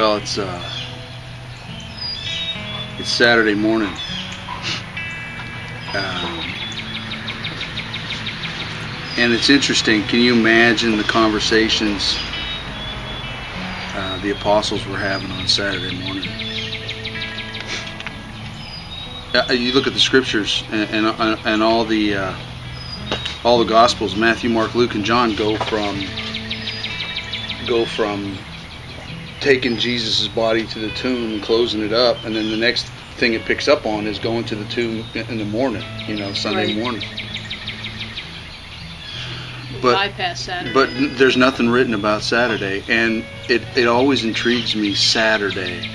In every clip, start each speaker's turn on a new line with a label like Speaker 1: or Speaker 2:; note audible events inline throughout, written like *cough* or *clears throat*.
Speaker 1: Well, it's uh, it's Saturday morning. Um, and it's interesting. Can you imagine the conversations uh, the apostles were having on Saturday morning? Uh, you look at the scriptures and and, uh, and all the uh, all the gospels Matthew, Mark, Luke, and John go from go from taking Jesus' body to the tomb and closing it up, and then the next thing it picks up on is going to the tomb in the morning, you know, Sunday
Speaker 2: Right.
Speaker 1: morning. But
Speaker 2: bypass Saturday.
Speaker 1: but there's nothing written about Saturday, and it, it always intrigues me. Saturday.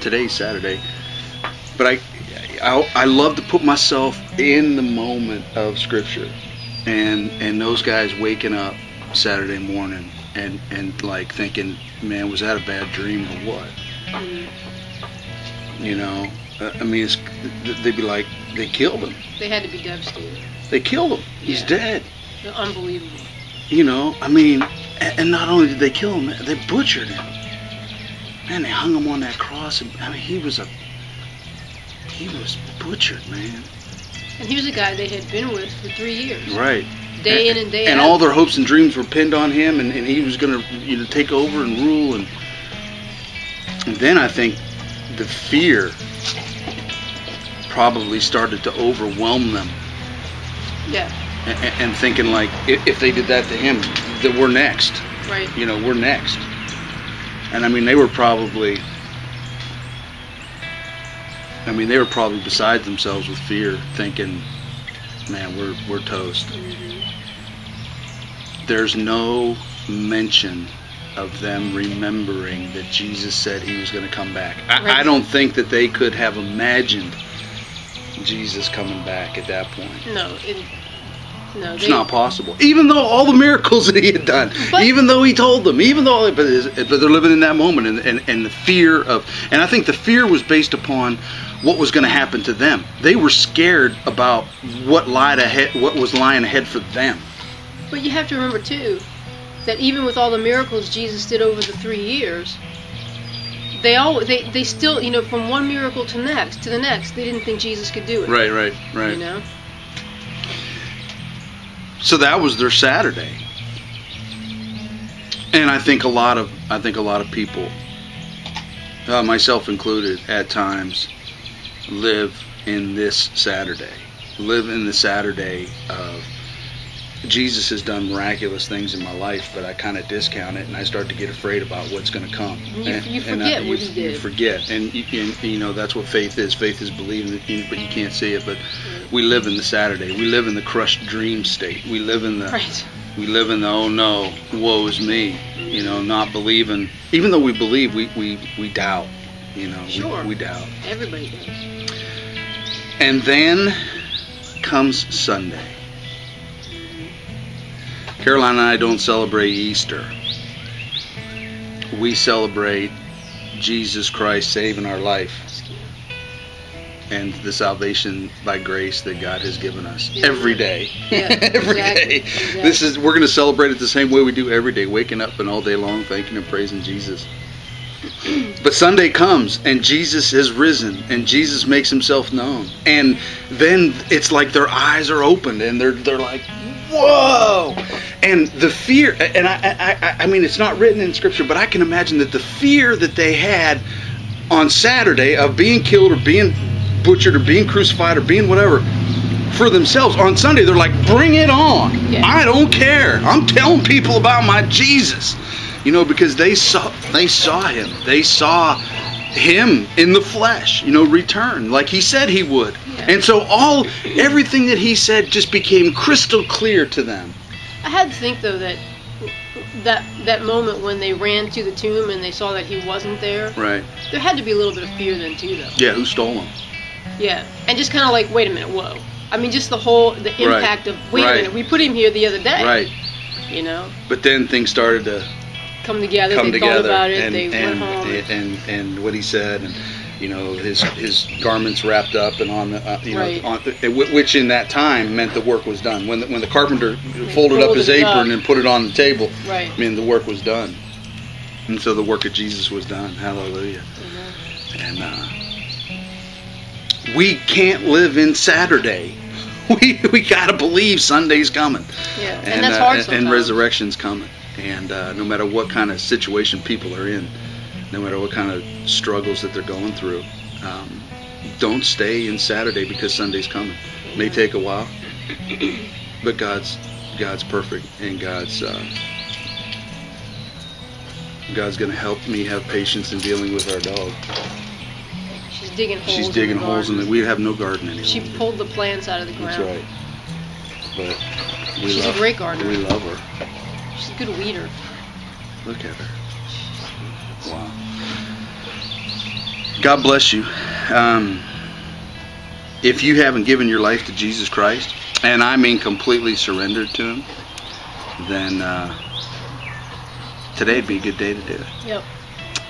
Speaker 1: Today's Saturday, but I, I I love to put myself in the moment of Scripture, and and those guys waking up Saturday morning and and like thinking, man, was that a bad dream or what?
Speaker 2: Mhm.
Speaker 1: You know, I mean, it's, they'd be like, they killed him.
Speaker 2: they had to be devastated.
Speaker 1: They killed him. He's dead.
Speaker 2: They're unbelievable.
Speaker 1: You know, I mean, and not only did they kill him, they butchered him. Man, they hung him on that cross. And, I mean, he was a he was butchered, man.
Speaker 2: And he was a guy they had been with for three years.
Speaker 1: Right.
Speaker 2: Day in and day
Speaker 1: and
Speaker 2: out.
Speaker 1: all their hopes and dreams were pinned on him, and, and he was going to you know take over and rule. And, and then I think the fear probably started to overwhelm them,
Speaker 2: Yeah,
Speaker 1: and, and thinking like, if, if they did that to him, then we're next.
Speaker 2: right.
Speaker 1: you know, we're next. And I mean, they were probably, I mean, they were probably beside themselves with fear, thinking, man, we're, we're toast.
Speaker 2: Mhm.
Speaker 1: There's no mention of them remembering that Jesus said he was going to come back. I, I don't think that they could have imagined Jesus coming back at that point.
Speaker 2: No, it, no.
Speaker 1: It's not possible. Even though all the miracles *laughs* that he had done,
Speaker 2: But-
Speaker 1: even though he told them, even though, but, but they're living in that moment, and, and, and the fear of, and I think the fear was based upon what was going to happen to them. They were scared about what lied ahead, what was lying ahead for them.
Speaker 2: But you have to remember too that even with all the miracles Jesus did over the three years, they all they, they still you know from one miracle to next to the next they didn't think Jesus could do it.
Speaker 1: Right, right, right.
Speaker 2: You know.
Speaker 1: So that was their Saturday, and I think a lot of, I think a lot of people, uh, myself included, at times, live in this Saturday, live in the Saturday of Jesus has done miraculous things in my life, but I kind of discount it and I start to get afraid about what's going to come.
Speaker 2: You-
Speaker 1: and,
Speaker 2: you
Speaker 1: and
Speaker 2: forget
Speaker 1: I,
Speaker 2: what
Speaker 1: you,
Speaker 2: he
Speaker 1: You forget, and you, and, you know that's what faith is. Faith is believing, but you can't see it. But we live in the Saturday. We live in the crushed dream state. We live in the
Speaker 2: Right.
Speaker 1: we live in the oh no, woe is me. You know, not believing. Even though we believe, we we, we doubt. You know,
Speaker 2: Sure.
Speaker 1: we, we doubt.
Speaker 2: Everybody does.
Speaker 1: And then comes Sunday. Caroline and I don't celebrate Easter. We celebrate Jesus Christ saving our life and the salvation by grace that God has given us
Speaker 2: Yeah.
Speaker 1: every day.
Speaker 2: Yeah, *laughs*
Speaker 1: every
Speaker 2: exactly,
Speaker 1: day.
Speaker 2: exactly.
Speaker 1: This is we're going to celebrate it the same way we do every day, waking up and all day long thanking and praising Jesus. *clears throat* But Sunday comes and Jesus has risen and Jesus makes himself known. And then it's like their eyes are opened and they're they're like, "Whoa!" And the fear and I I I, mean it's not written in scripture, but I can imagine that the fear that they had on Saturday of being killed or being butchered or being crucified or being whatever for themselves on Sunday they're like, "Bring it on.
Speaker 2: Yeah.
Speaker 1: I don't care. I'm telling people about my Jesus." You know, because they saw they saw him. They saw him in the flesh, you know, return like he said he would.
Speaker 2: Yeah.
Speaker 1: And so all everything that he said just became crystal clear to them.
Speaker 2: I had to think though that that that moment when they ran to the tomb and they saw that he wasn't there,
Speaker 1: Right.
Speaker 2: there had to be a little bit of fear then too though.
Speaker 1: Yeah, who stole him?
Speaker 2: Yeah, and just kind of like, wait a minute, whoa. I mean, just the whole the impact of wait
Speaker 1: Right.
Speaker 2: a minute, we put him here the other day.
Speaker 1: Right.
Speaker 2: You know,
Speaker 1: But then things started to
Speaker 2: come together.
Speaker 1: come
Speaker 2: they
Speaker 1: together
Speaker 2: thought about it.
Speaker 1: and
Speaker 2: they
Speaker 1: and,
Speaker 2: went home.
Speaker 1: and and and what he said and you know his his garments wrapped up and on the uh, you
Speaker 2: Right.
Speaker 1: know on, uh, which in that time meant the work was done when the, when the carpenter folded up his apron
Speaker 2: up.
Speaker 1: and put it on the table
Speaker 2: right.
Speaker 1: I mean the work was done And so the work of Jesus was done. Hallelujah.
Speaker 2: Amen.
Speaker 1: And uh, we can't live in Saturday. *laughs* We we gotta believe Sunday's coming.
Speaker 2: Yeah, and,
Speaker 1: and,
Speaker 2: that's
Speaker 1: uh,
Speaker 2: hard
Speaker 1: and- and resurrection's coming. And uh, no matter what kind of situation people are in, no matter what kind of struggles that they're going through, um, don't stay in Saturday because Sunday's coming. May take a while, but God's God's perfect, and God's uh, God's going to help me have patience in dealing with our dog.
Speaker 2: She's digging holes.
Speaker 1: She's
Speaker 2: in
Speaker 1: digging
Speaker 2: the
Speaker 1: holes in the. We have no garden anymore.
Speaker 2: She pulled the plants out of the ground.
Speaker 1: That's right. But we
Speaker 2: She's a great gardener.
Speaker 1: We love her.
Speaker 2: She's a good weeder.
Speaker 1: Look at her. Wow. God bless you. Um, if you haven't given your life to Jesus Christ, and I mean completely surrendered to Him, then uh, today'd be a good day to do it.
Speaker 2: Yep.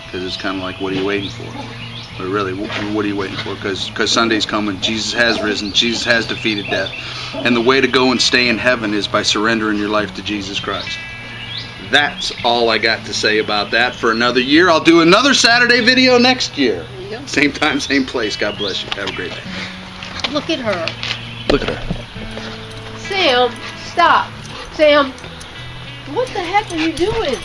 Speaker 1: Because it's kind of like, what are you waiting for? But really, wh- what are you waiting for? Because cause Sunday's coming. Jesus has risen. Jesus has defeated death. And the way to go and stay in heaven is by surrendering your life to Jesus Christ. That's all I got to say about that for another year. I'll do another Saturday video next year.
Speaker 2: There.
Speaker 1: Same time, same place. God bless you. Have a great day.
Speaker 2: Look at her.
Speaker 1: Look at her.
Speaker 2: Sam, stop. Sam, what the heck are you doing?